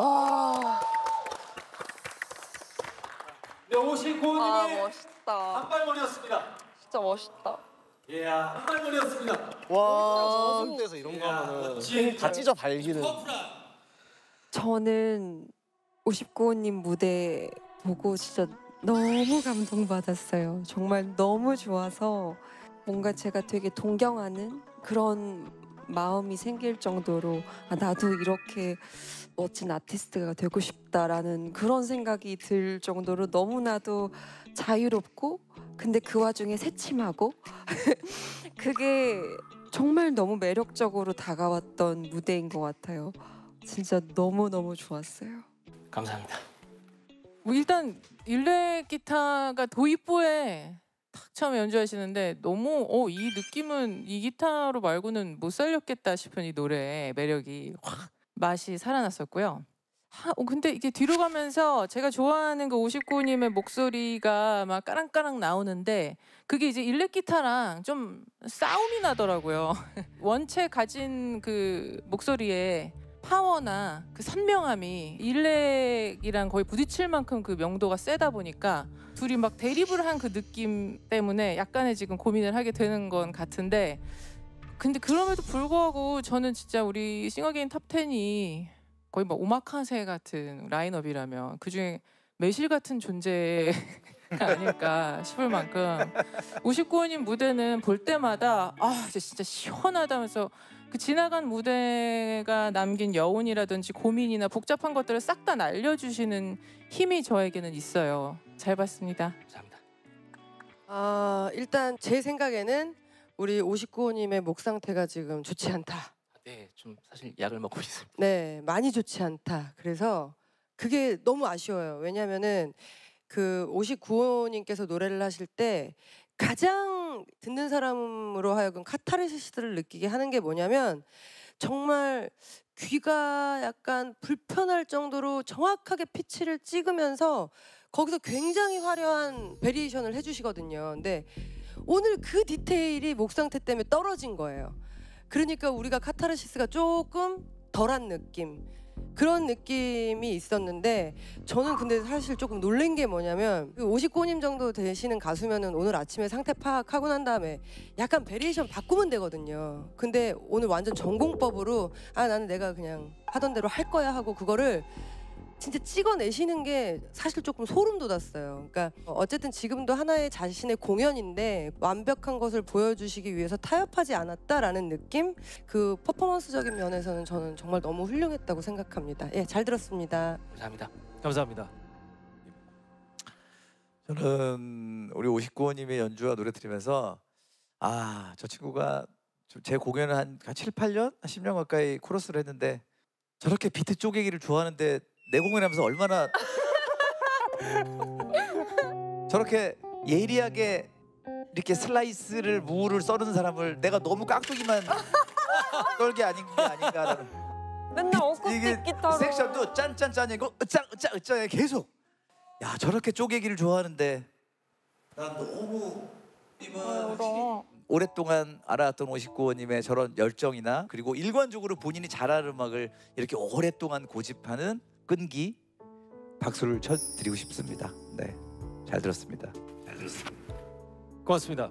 아, 네, 오신고님의 아 멋있다. 한발머리였습니다. 진짜 멋있다. 이야, 한발머리였습니다. 와. 데서 이런 거 이야, 하면은 멋진 다 찢어 발기는. 저는 59호님 무대 보고 진짜 너무 감동받았어요. 정말 너무 좋아서 뭔가 제가 되게 동경하는 그런 마음이 생길 정도로 아, 나도 이렇게 멋진 아티스트가 되고 싶다라는 그런 생각이 들 정도로 너무나도 자유롭고 근데 그 와중에 새침하고 그게 정말 너무 매력적으로 다가왔던 무대인 것 같아요. 진짜 너무 너무 좋았어요. 감사합니다. 뭐 일단 일렉 기타가 도입부에 탁 처음 연주하시는데 너무 어 이 느낌은 이 기타로 말고는 못 살렸겠다 싶은 이 노래의 매력이 확 맛이 살아났었고요. 하, 어, 근데 이게 뒤로 가면서 제가 좋아하는 그 59님의 목소리가 막 까랑까랑 나오는데 그게 이제 일렉 기타랑 좀 싸움이 나더라고요. 원체 가진 그 목소리에 파워나 그 선명함이 일렉이랑 거의 부딪힐 만큼 그 명도가 세다 보니까 둘이 막 대립을 한 그 느낌 때문에 약간의 지금 고민을 하게 되는 건 같은데 근데 그럼에도 불구하고 저는 진짜 우리 싱어게인 top 10이 거의 막 오마카세 같은 라인업이라면 그중에 매실 같은 존재가 아닐까 싶을 만큼 59호님 무대는 볼 때마다 아 진짜 시원하다면서 그 지나간 무대가 남긴 여운이라든지 고민이나 복잡한 것들을 싹 다 날려주시는 힘이 저에게는 있어요. 잘 봤습니다. 감사합니다. 아 일단 제 생각에는 우리 59호님의 목 상태가 지금 좋지 않다. 네, 좀 사실 약을 먹고 있습니다. 네, 많이 좋지 않다. 그래서 그게 너무 아쉬워요. 왜냐면은 그 59호님께서 노래를 하실 때 가장 듣는 사람으로 하여금 카타르시스를 느끼게 하는 게 뭐냐면 정말 귀가 약간 불편할 정도로 정확하게 피치를 찍으면서 거기서 굉장히 화려한 variation을 해주시거든요. 근데 오늘 그 디테일이 목 상태 때문에 떨어진 거예요. 그러니까 우리가 카타르시스가 조금 덜한 느낌 그런 느낌이 있었는데 저는 근데 사실 조금 놀란 게 뭐냐면 그 59님 정도 되시는 가수면은 오늘 아침에 상태 파악하고 난 다음에 약간 variation 바꾸면 되거든요. 근데 오늘 완전 정공법으로 아 나는 내가 그냥 하던 대로 할 거야 하고 그거를 진짜 찍어내시는 게 사실 조금 소름 돋았어요. 그러니까 어쨌든 지금도 하나의 자신의 공연인데 완벽한 것을 보여주시기 위해서 타협하지 않았다라는 느낌? 그 퍼포먼스적인 면에서는 저는 정말 너무 훌륭했다고 생각합니다. 예, 잘 들었습니다. 감사합니다. 감사합니다. 저는 우리 59호님의 연주와 노래 들으면서 아 저 친구가 좀제 공연을 한, 한 7, 8년? 한 10년 가까이 코러스를 했는데 저렇게 비트 쪼개기를 좋아하는데 내 공연하면서 얼마나 저렇게 예리하게 이렇게 슬라이스를 무를 썰은 사람을 내가 너무 깍두기만 썰게 아닌 게 아닌가라는 맨날 어쿠스틱 기타로. 섹션도 짠짠짠이고 으짱 으짱 으짱 계속 야 저렇게 쪼개기를 좋아하는데 난 너무. 오랫동안 알아왔던 59호님의 저런 열정이나 그리고 일관적으로 본인이 잘하는 음악을 이렇게 오랫동안 고집하는 끈기 박수를 쳐드리고 싶습니다. 네, 잘 들었습니다. 잘 들었습니다. 고맙습니다.